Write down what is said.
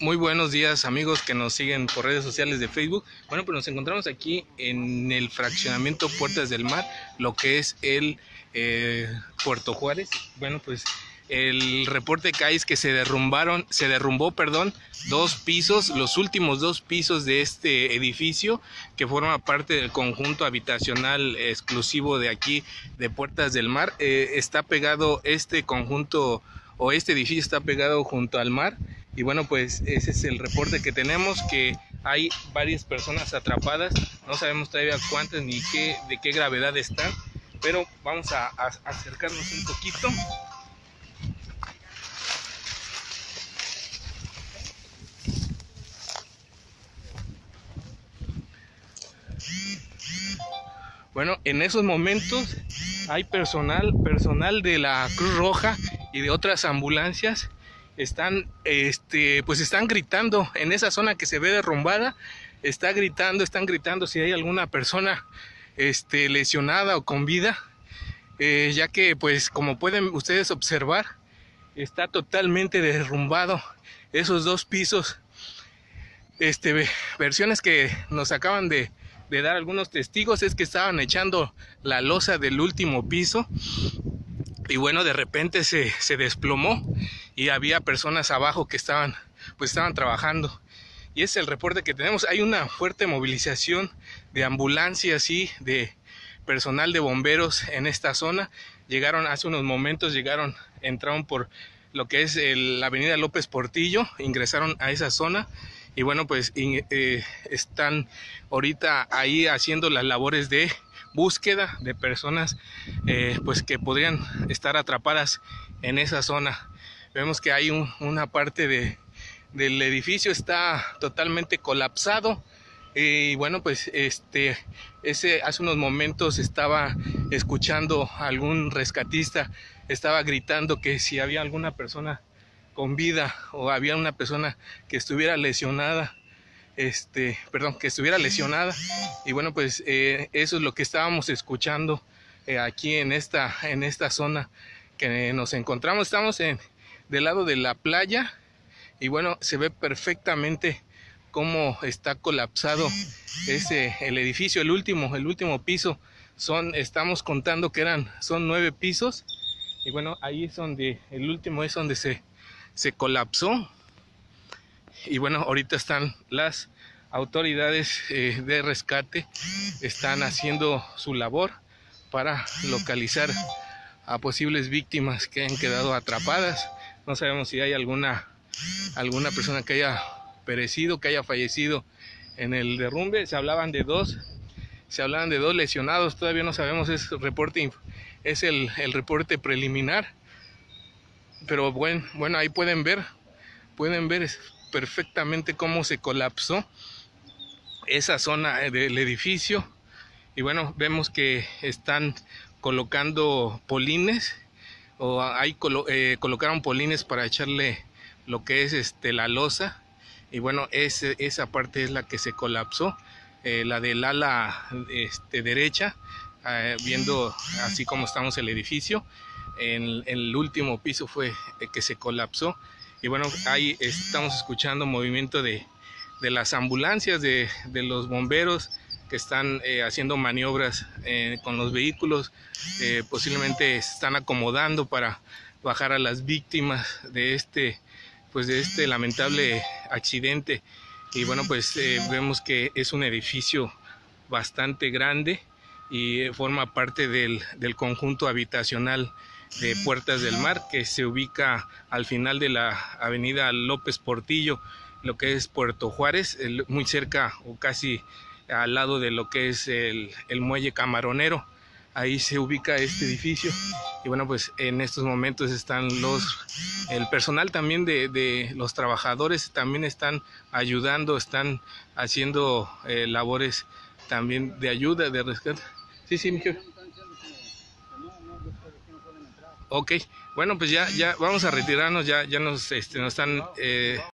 Muy buenos días amigos que nos siguen por redes sociales de Facebook. Bueno, pues nos encontramos aquí en el fraccionamiento Puertas del Mar, lo que es el eh, Puerto Juárez. Bueno, pues el reporte que hay es que se derrumbaron, se derrumbó, perdón, dos pisos, los últimos dos pisos de este edificio que forma parte del conjunto habitacional exclusivo de aquí de Puertas del Mar. Eh, está pegado este conjunto o este edificio está pegado junto al mar y bueno pues ese es el reporte que tenemos que hay varias personas atrapadas. No sabemos todavía cuántas ni qué de qué gravedad están pero vamos a, acercarnos un poquito. Bueno, en esos momentos hay personal, personal de la Cruz Roja y de otras ambulancias están, este, pues están gritando en esa zona que se ve derrumbada, está gritando, están gritando si hay alguna persona, este, lesionada o con vida, eh, ya que, pues, como pueden ustedes observar, está totalmente derrumbado esos dos pisos. Este, versiones que nos acaban de, de dar algunos testigos es que estaban echando la losa del último piso y bueno, de repente se, se desplomó y había personas abajo que estaban, pues estaban trabajando. Y es el reporte que tenemos. Hay una fuerte movilización de ambulancias y de personal de bomberos en esta zona. Llegaron hace unos momentos, llegaron, entraron por lo que es la avenida López Portillo, ingresaron a esa zona y bueno, pues eh, están ahorita ahí haciendo las labores de búsqueda de personas eh, pues que podrían estar atrapadas en esa zona. Vemos que hay una parte de, del edificio está totalmente colapsado y bueno pues este hace unos momentos estaba escuchando a algún rescatista estaba gritando que si había alguna persona con vida o había una persona que estuviera lesionada este, perdón, que estuviera lesionada. Y bueno, pues eh, eso es lo que estábamos escuchando eh, aquí en esta, en esta zona que nos encontramos. Estamos en, del lado de la playa y bueno, se ve perfectamente cómo está colapsado ese, el edificio, el último, el último piso. Son, estamos contando que eran, son nueve pisos y bueno, ahí es donde, el último es donde se, se colapsó y bueno, ahorita están las autoridades eh, de rescate, están haciendo su labor para localizar a posibles víctimas que han quedado atrapadas. No sabemos si hay alguna, alguna persona que haya perecido, que haya fallecido en el derrumbe. Se hablaban de dos, se hablaban de dos lesionados, todavía no sabemos, es, reporte, es el, el reporte preliminar. Pero bueno, bueno, ahí pueden ver, pueden ver perfectamente cómo se colapsó esa zona del edificio y bueno vemos que están colocando polines o ahí eh, colocaron polines para echarle lo que es este la losa. Y bueno ese, esa parte es la que se colapsó eh, la del ala este, derecha eh, viendo así como estamos el edificio. En, el último piso fue que se colapsó. Y bueno, ahí estamos escuchando movimiento de, las ambulancias, de, los bomberos que están eh, haciendo maniobras eh, con los vehículos, eh, posiblemente están acomodando para bajar a las víctimas de este, pues de este lamentable accidente. Y bueno, pues vemos que es un edificio bastante grande y forma parte del, del conjunto habitacional de Puertas del Mar, que se ubica al final de la avenida López Portillo, lo que es Puerto Juárez, muy cerca o casi al lado de lo que es el, muelle camaronero. Ahí se ubica este edificio. Y bueno pues en estos momentos están los el personal también de, los trabajadores también están ayudando están haciendo eh, labores también de ayuda de rescate. Sí sí mi Ok, bueno, pues ya, ya vamos a retirarnos, ya, ya nos, este, nos están... Eh...